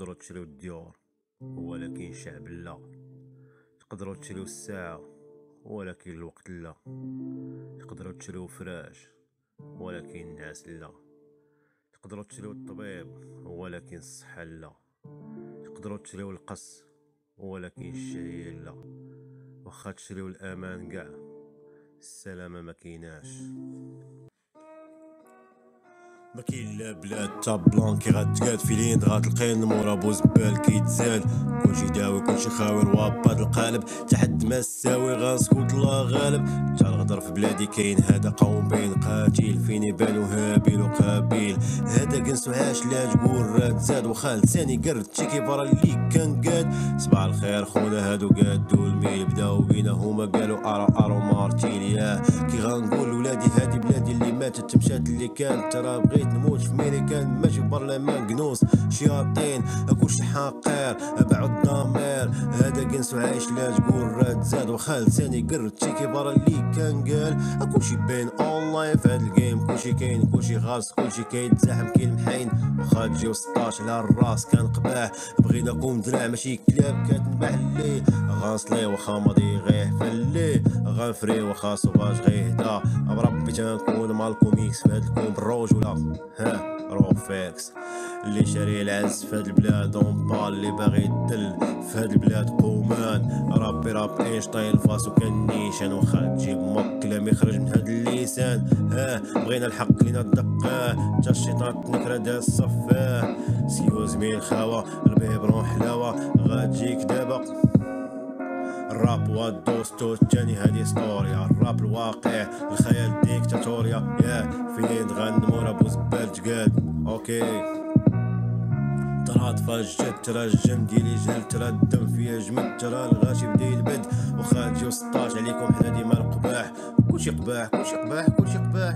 تقدروا تشريو الديور ولكن شعب لا. تقدروا تشريو الساعة ولكن الوقت لا. تقدروا تشريو فراش ولكن الناس لا. تقدروا تشريو الطبيب ولكن الصحة لا. تقدروا تشريو القص ولكن الشهية لا. واخا تشريو الأمان كاع السلامة ما كيناش ما كاين لا بلاد تا بلان كي غتقاد في لين غتلقين مورا بوزبال كيتزاد كلشي داوي كلشي خاوي روابط القالب. تحد ما الساوي غنسكوت الله غالب. تا الغدر في بلادي كاين هذا قوم بين قاتل فين يبانو هابيل وقابيل. هذا كنسو عاش لا تقول راد زاد وخا لساني قرد تشيكي برا اللي كان قاد. صباح الخير خونا هادو قادو الميل. بداو بينا هما قالوا أرا أرو مارتيليا كي غنقول ولادي هادي ماتت مشات اللي كانت. ترى بغيت نموت في ميريكان ماشي برلمان قنوص شياطين كلشي حقير بعد الضمير هذا قنسو عايش لا تقول راد زاد. وخا لساني قرد تشيكي برا اللي كان قال كلشي باين أونلاين في هاد الجيم. كلشي كاين كلشي غاص كلشي كيتزاحم كاين محين واخا تجيو 16 على الراس كان قباح. بغيناكم دراع ماشي كلاب كتنبح لي غنصلي واخا ماضي غيه فلي غنفري واخا صوفاج غيهدا بربي تنكون مع الكوميكس في هاد الكون بالرجولة ها روفيكس اللي شاري العز في هاد البلاد اونبال اللي باغي يدل في هاد البلاد قومان. ربي راب اينشتاين فاسو كان نيشان واخا تجيب مك كلام يخرج من هاد اللسان. ها بغينا الحق لينا الدقاه تا الشيطان تنكر هدا الصفاه سيوز ميل خاوة البيبرون حلاوة غاتجيك دابا. الراب والدوستو التاني هادي ستوريا. الراب الواقع الخيال ديكتاتوريا. يا فين تغنمو راه بوزبال جقاد؟ أوكي. ترى تفجد ترى الجن ديالي جهل ترى الدم فيا جمد ترى الغاشي بدا يلبد تجيو 16 عليكم حنا ديما القباح. كلشي قباح كلشي قباح كلشي قباح.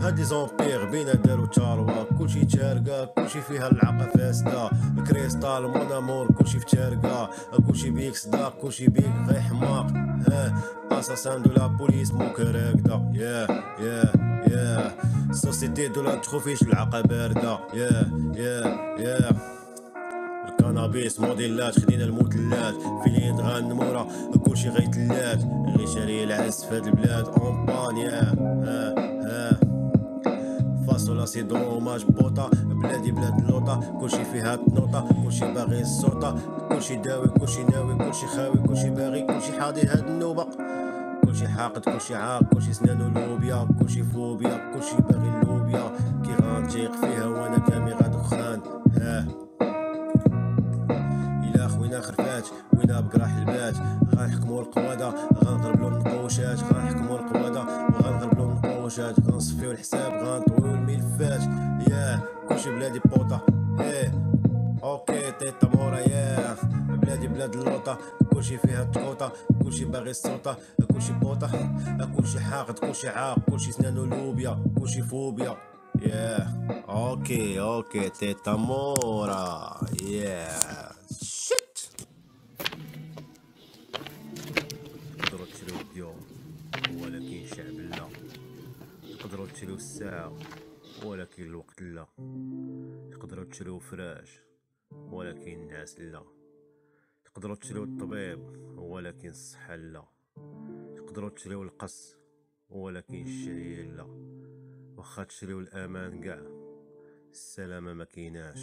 هاد لي زومبيغ بينا دارو تاروا كلشي تارقا كلشي فيها العقا فاسدة. الكريستال مون امور كلشي في تارقا كلشي بيك صداق كلشي بيك غير حماق. ها اساسان دو لا بوليس موك راكدة يا يا يا سوسيتي دو لا تخوفيش العقا باردة يا يا يا الكنابيس موديلات خدينا المثلات في لين تغنمو راه كلشي غيتلات اللي شاري العز في هاد البلاد اون بانيا ها ها فاصولا سي دوماج بوطا بلادي بلاد اللوطا كلشي فيها تنوطا كلشي باغي السوطا كلشي داوي كلشي ناوي كلشي خاوي كلشي باغي كلشي حاضي هاد النوبة كلشي حاقد كلشي عاق كلشي سنانو لوبيا كلشي فوبيا كلشي باغي اللوبيا كي غنتيق فيها وأنا كامي غدخان ها. إلى خوينا خرفات وينا بقراح البات غنحكمو القوادة غنضربلو النقوشات. غنحكمو القوادة وغنضربلو النقوشات. غنصفيو الحساب غنطويو الملفات. ياه كلشي بلادي بوطة. إيه. أوكي تيتا مورا ياه. بلادي بلاد اللوطة كلشي فيها تقوطة كلشي باغي السوطة كلشي بوطة كلشي حاقد كلشي عاق كلشي سنانو لوبيا كلشي فوبيا. ياه أوكي أوكي تيتا مورا. ياه شت تقدروا تشريو الديور ولكن شعب لا. تقدروا تشريو الساعة. ولكن الوقت لا. تقدروا تشريو فراش. ولكن الناس لا. تقدروا تشريو الطبيب ولكن الصحة لا. تقدروا تشريو القص ولكن الشهية لا. واخا تشريو الأمان كاع السلامة ما كيناش